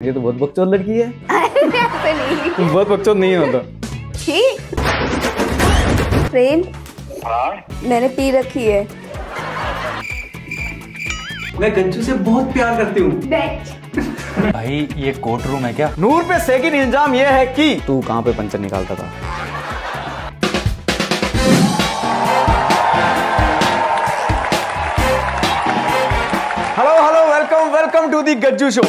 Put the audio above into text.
ये तो बहुत बकचोद लड़की है। ऐसे नहीं। तुम बहुत बकचोद नहीं होता तो। प्रेम। हाँ? मैंने पी रखी है। मैं गंजू से बहुत प्यार करती हूँ। भाई ये कोर्ट रूम है क्या? नूर पे सेकंड इल्ज़ाम ये है कि तू कहाँ पे पंचर निकालता था? Hello hello welcome welcome to the Gajju show